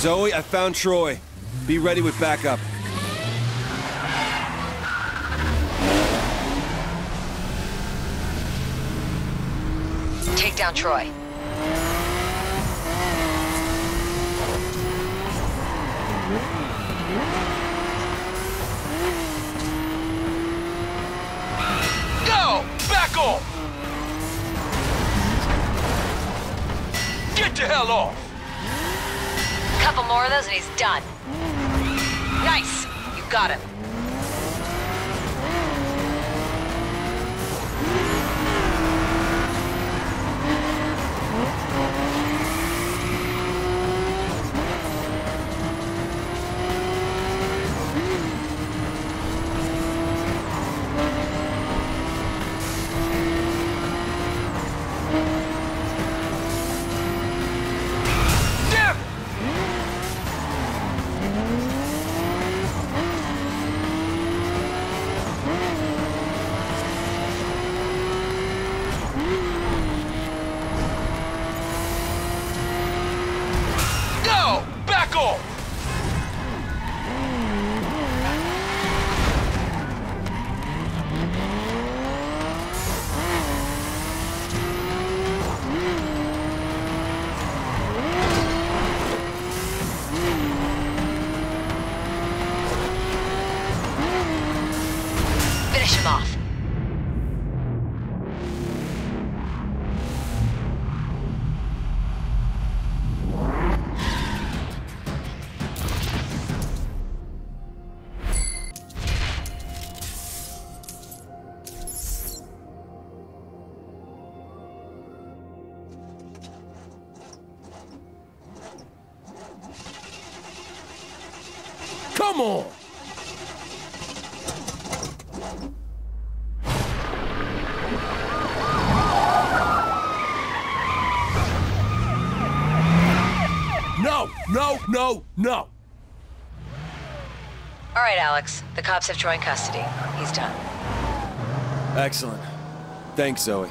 Zoe, I found Troy. Be ready with backup. Take down Troy. Go! Back off! Get the hell off! Couple more of those and he's done. Nice! You got him. Finish him off. Come on! No, no, no, no! All right, Alex. The cops have Troy in custody. He's done. Excellent. Thanks, Zoe.